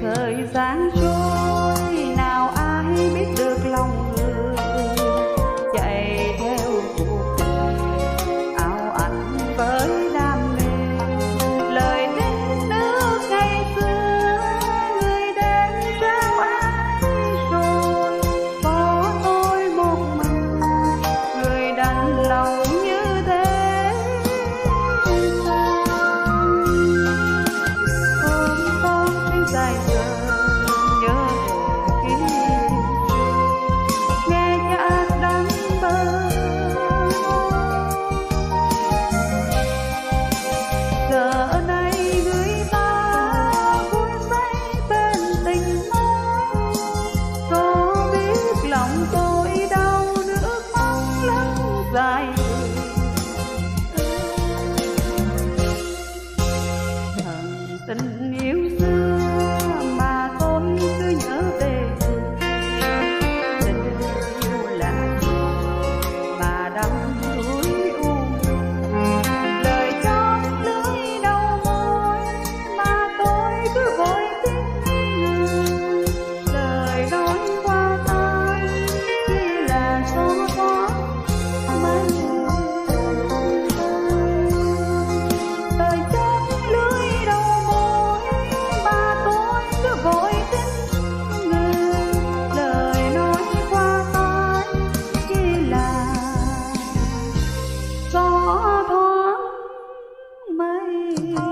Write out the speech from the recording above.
Thời. mm -hmm.